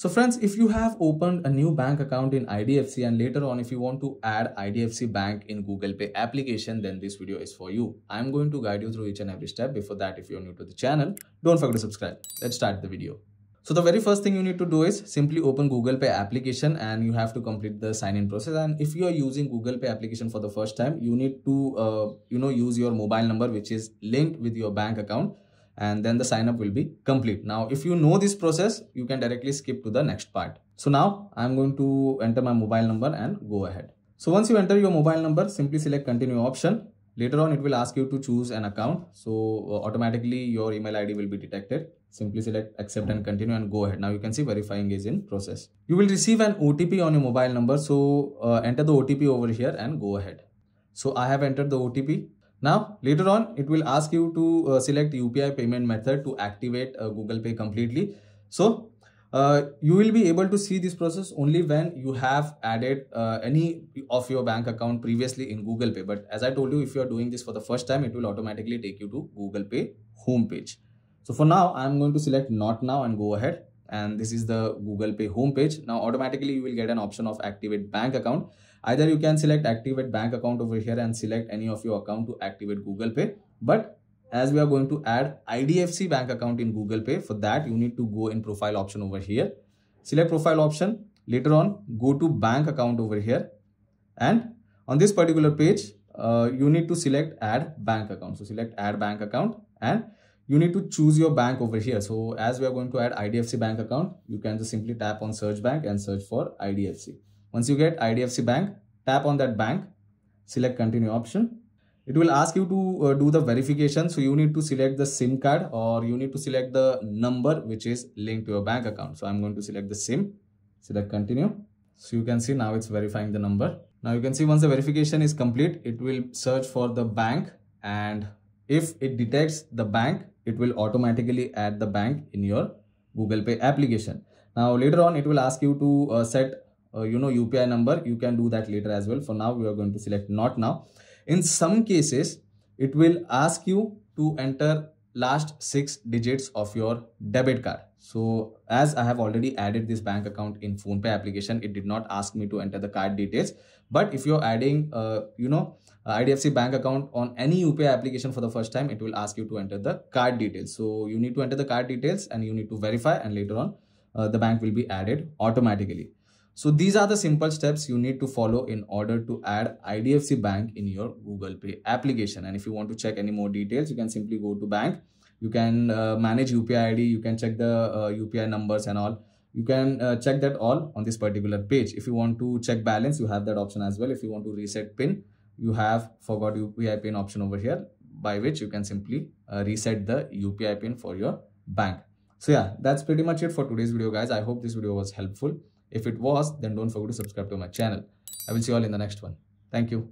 So friends, if you have opened a new bank account in IDFC and later on if you want to add IDFC Bank in Google Pay application, then this video is for you. I'm going to guide you through each and every step. Before that, if you're new to the channel, don't forget to subscribe. Let's start the video. So the very first thing you need to do is simply open Google Pay application and you have to complete the sign in process. And if you are using Google Pay application for the first time, you need to, uh, you know, use your mobile number, which is linked with your bank account and then the sign up will be complete. Now, if you know this process, you can directly skip to the next part. So now I'm going to enter my mobile number and go ahead. So once you enter your mobile number, simply select continue option. Later on, it will ask you to choose an account. So uh, automatically your email ID will be detected. Simply select accept and continue and go ahead. Now you can see verifying is in process. You will receive an OTP on your mobile number. So uh, enter the OTP over here and go ahead. So I have entered the OTP. Now, later on, it will ask you to uh, select UPI payment method to activate uh, Google Pay completely. So, uh, you will be able to see this process only when you have added uh, any of your bank account previously in Google Pay. But as I told you, if you are doing this for the first time, it will automatically take you to Google Pay homepage. So for now, I'm going to select not now and go ahead. And this is the Google Pay homepage. Now, automatically you will get an option of activate bank account Either you can select activate bank account over here and select any of your account to activate Google Pay. But as we are going to add IDFC bank account in Google Pay, for that you need to go in profile option over here. Select profile option. Later on, go to bank account over here. And on this particular page, uh, you need to select add bank account. So select add bank account and you need to choose your bank over here. So as we are going to add IDFC bank account, you can just simply tap on search bank and search for IDFC. Once you get IDFC Bank, tap on that bank, select continue option. It will ask you to uh, do the verification. So you need to select the SIM card or you need to select the number which is linked to your bank account. So I'm going to select the SIM, select continue. So you can see now it's verifying the number. Now you can see once the verification is complete, it will search for the bank and if it detects the bank, it will automatically add the bank in your Google Pay application. Now later on, it will ask you to uh, set uh, you know UPI number. You can do that later as well. For now we are going to select not now. In some cases it will ask you to enter last six digits of your debit card so as I have already added this bank account in PhonePe application it did not ask me to enter the card details but if you're adding uh, you know IDFC bank account on any UPI application for the first time it will ask you to enter the card details so you need to enter the card details and you need to verify and later on uh, the bank will be added automatically so these are the simple steps you need to follow in order to add IDFC Bank in your Google Pay application. And if you want to check any more details, you can simply go to bank. You can uh, manage UPI ID. You can check the uh, UPI numbers and all. You can uh, check that all on this particular page. If you want to check balance, you have that option as well. If you want to reset PIN, you have forgot UPI PIN option over here by which you can simply uh, reset the UPI PIN for your bank. So yeah, that's pretty much it for today's video guys. I hope this video was helpful. If it was, then don't forget to subscribe to my channel. I will see you all in the next one. Thank you.